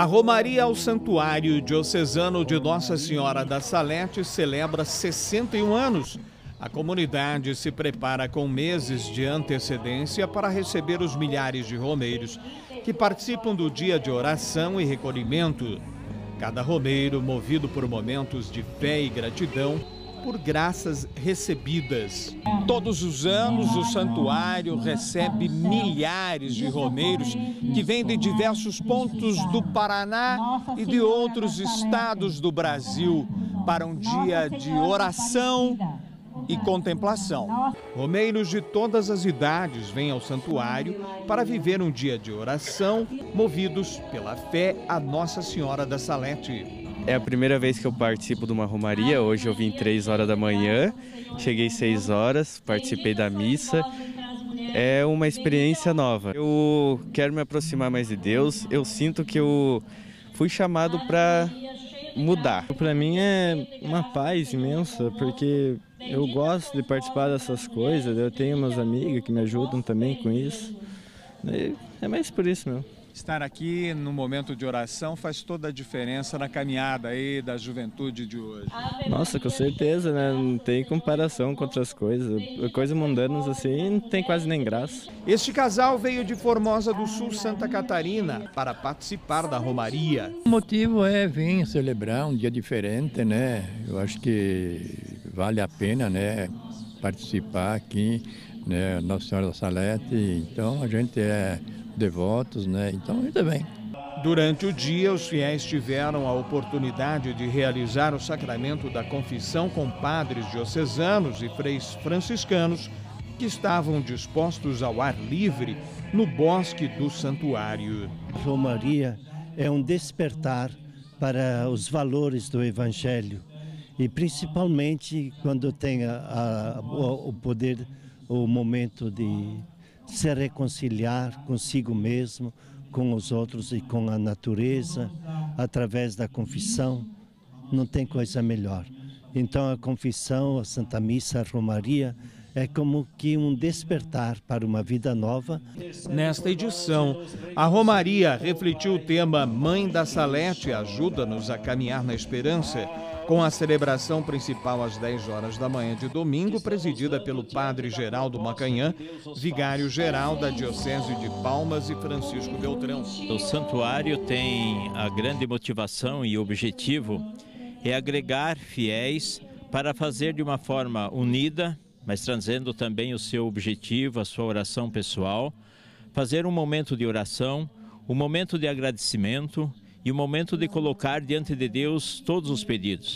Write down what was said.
A Romaria ao Santuário Diocesano de Nossa Senhora da Salete celebra 61 anos. A comunidade se prepara com meses de antecedência para receber os milhares de romeiros que participam do dia de oração e recolhimento. Cada romeiro, movido por momentos de fé e gratidão, por graças recebidas. Todos os anos, o santuário recebe milhares de romeiros que vêm de diversos pontos do Paraná e de outros estados do Brasil para um dia de oração e contemplação. Romeiros de todas as idades vêm ao santuário para viver um dia de oração, movidos pela fé a Nossa Senhora da Salete. É a primeira vez que eu participo de uma romaria. Hoje eu vim 3 horas da manhã, cheguei 6 horas, participei da missa. É uma experiência nova. Eu quero me aproximar mais de Deus. Eu sinto que eu fui chamado para mudar. Para mim é uma paz imensa, porque eu gosto de participar dessas coisas. Eu tenho meus amigos que me ajudam também com isso. É mais por isso mesmo. Estar aqui no momento de oração faz toda a diferença na caminhada aí da juventude de hoje. Nossa, com certeza, né? Não tem comparação com outras coisas. Coisas mundanas assim não tem quase nem graça. Este casal veio de Formosa do Sul, Santa Catarina, para participar da Romaria. O motivo é vir celebrar um dia diferente, né? Eu acho que vale a pena, né? Participar aqui, né? Nossa Senhora da Salete. Então a gente é devotos, né? Então, ainda bem. Durante o dia, os fiéis tiveram a oportunidade de realizar o sacramento da confissão com padres diocesanos e freis franciscanos que estavam dispostos ao ar livre no bosque do santuário. Romaria é um despertar para os valores do Evangelho e principalmente quando tem a, a, o poder, o momento de se reconciliar consigo mesmo, com os outros e com a natureza, através da confissão, não tem coisa melhor. Então a confissão, a Santa Missa, a Romaria, é como que um despertar para uma vida nova. Nesta edição, a Romaria refletiu o tema Mãe da Salete ajuda-nos a caminhar na esperança com a celebração principal às 10 horas da manhã de domingo, presidida pelo Padre Geraldo Macanhã, vigário-geral da Diocese de Palmas e Francisco Beltrão. O santuário tem a grande motivação e objetivo é agregar fiéis para fazer de uma forma unida, mas trazendo também o seu objetivo, a sua oração pessoal, fazer um momento de oração, um momento de agradecimento e um momento de colocar diante de Deus todos os pedidos.